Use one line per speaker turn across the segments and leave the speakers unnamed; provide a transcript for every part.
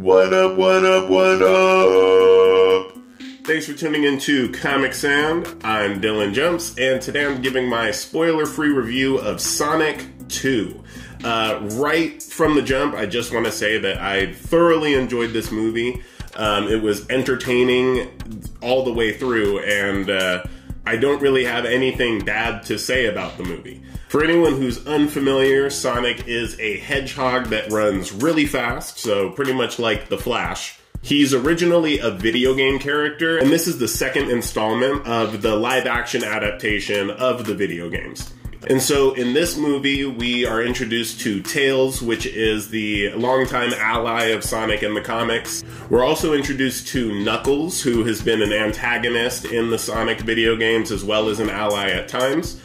What up, what up, what up? Thanks for tuning into Comic Sand. I'm Dillon Jumps, and today I'm giving my spoiler free review of Sonic 2. Uh, right from the jump, I just want to say that I thoroughly enjoyed this movie. Um, it was entertaining all the way through, and uh, I don't really have anything bad to say about the movie. For anyone who's unfamiliar, Sonic is a hedgehog that runs really fast, so pretty much like the Flash. He's originally a video game character, and this is the second installment of the live action adaptation of the video games. And so in this movie, we are introduced to Tails, which is the longtime ally of Sonic in the comics. We're also introduced to Knuckles, who has been an antagonist in the Sonic video games as well as an ally at times.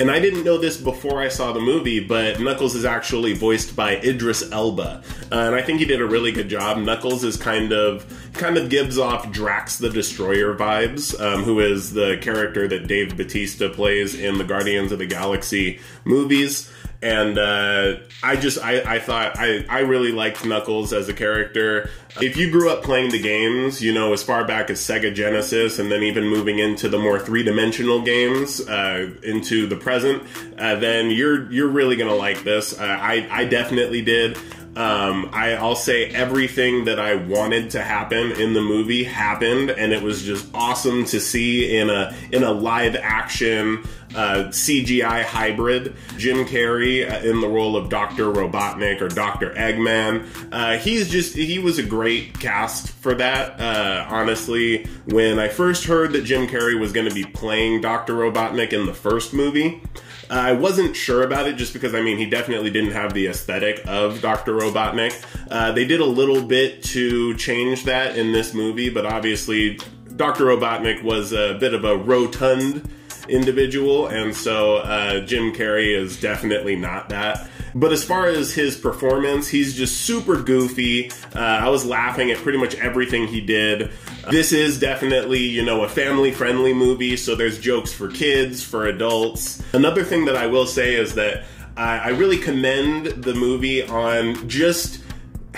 And I didn't know this before I saw the movie, but Knuckles is actually voiced by Idris Elba, uh, and I think he did a really good job. Knuckles is kind of kind of gives off Drax the Destroyer vibes, um, who is the character that Dave Batista plays in the Guardians of the Galaxy movies and uh, I just I, I thought I, I really liked Knuckles as a character. If you grew up playing the games, you know, as far back as Sega Genesis, and then even moving into the more three dimensional games uh, into the present, uh, then you're you're really gonna like this. Uh, I I definitely did. Um, I, I'll say everything that I wanted to happen in the movie happened, and it was just awesome to see in a in a live action uh, CGI hybrid. Jim Carrey uh, in the role of Dr. Robotnik or Dr. Eggman. Uh, he's just, he was a great cast for that. Uh, honestly, when I first heard that Jim Carrey was going to be playing Dr. Robotnik in the first movie, I wasn't sure about it just because, I mean, he definitely didn't have the aesthetic of Dr. Robotnik. Uh, they did a little bit to change that in this movie, but obviously, Dr. Robotnik was a bit of a rotund individual, and so uh, Jim Carrey is definitely not that. But as far as his performance, he's just super goofy. Uh, I was laughing at pretty much everything he did. This is definitely, you know, a family friendly movie, so there's jokes for kids, for adults. Another thing that I will say is that I, I really commend the movie on just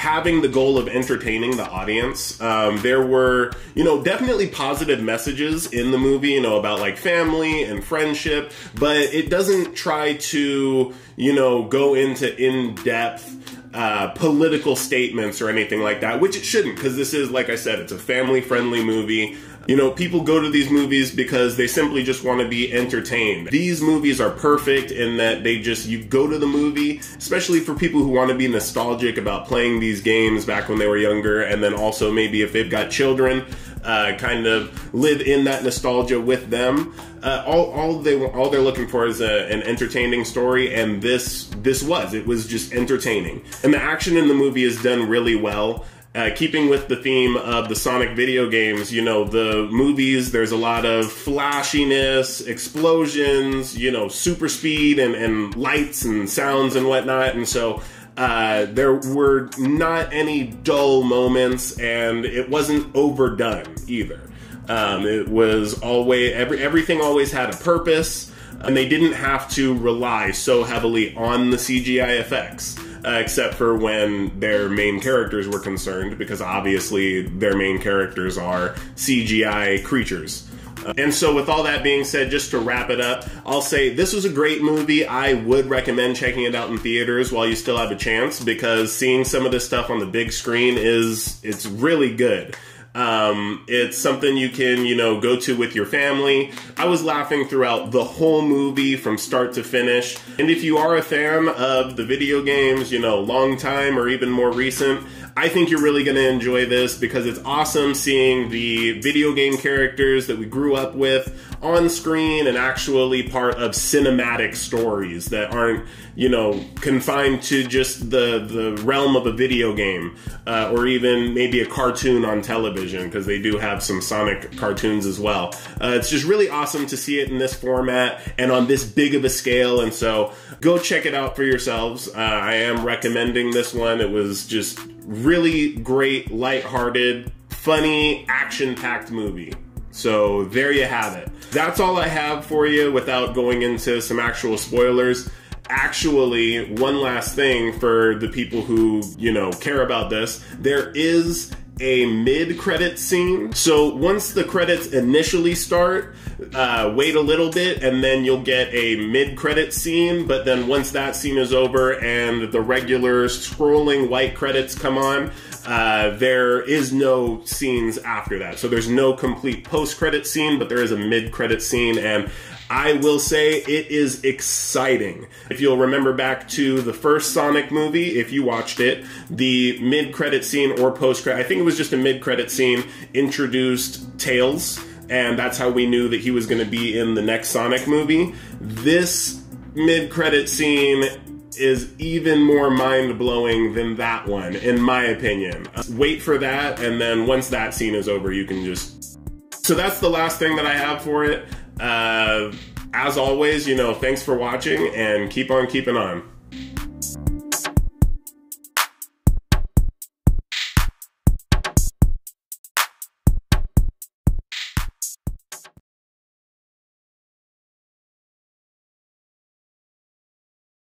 having the goal of entertaining the audience. Um, there were, you know, definitely positive messages in the movie, you know, about like family and friendship, but it doesn't try to, you know, go into in depth. Uh, political statements or anything like that, which it shouldn't, because this is, like I said, it's a family friendly movie. You know, people go to these movies because they simply just want to be entertained. These movies are perfect in that they just, you go to the movie, especially for people who want to be nostalgic about playing these games back when they were younger, and then also maybe if they've got children, uh, kind of live in that nostalgia with them. Uh, all, all they all they're looking for is a, an entertaining story, and this this was it was just entertaining, and the action in the movie is done really well. Uh, keeping with the theme of the Sonic video games, you know, the movies, there's a lot of flashiness, explosions, you know, super speed and, and lights and sounds and whatnot. And so uh, there were not any dull moments and it wasn't overdone either. Um, it was always, every, everything always had a purpose and they didn't have to rely so heavily on the CGI effects uh, except for when their main characters were concerned, because obviously their main characters are CGI creatures. And so, with all that being said, just to wrap it up, I'll say this was a great movie. I would recommend checking it out in theaters while you still have a chance because seeing some of this stuff on the big screen is it's really good. Um, it's something you can, you know, go to with your family. I was laughing throughout the whole movie from start to finish. And if you are a fan of the video games, you know, long time or even more recent, I think you're really going to enjoy this because it's awesome seeing the video game characters that we grew up with on screen and actually part of cinematic stories that aren't, you know, confined to just the, the realm of a video game uh, or even maybe a cartoon on television because they do have some Sonic cartoons as well. Uh, it's just really awesome to see it in this format and on this big of a scale. And so go check it out for yourselves. Uh, I am recommending this one. It was just really great, lighthearted, funny, action packed movie. So there you have it. That's all I have for you without going into some actual spoilers. actually, one last thing for the people who, you know, care about this, there is a mid-credit scene. So once the credits initially start, uh, wait a little bit and then you'll get a mid-credit scene. But then once that scene is over and the regular scrolling white credits come on, uh, there is no scenes after that. So there's no complete post-credit scene, but there is a mid-credit scene and I will say it is exciting. If you'll remember back to the first Sonic movie, if you watched it, the mid-credit scene or post-credit, I think it was just a mid-credit scene, introduced Tails, and that's how we knew that he was going to be in the next Sonic movie. This mid-credit scene is even more mind-blowing than that one, in my opinion. Wait for that, and then once that scene is over, you can just... So that's the last thing that I have for it. Uh, as always, you know, thanks for watching and keep on keeping on.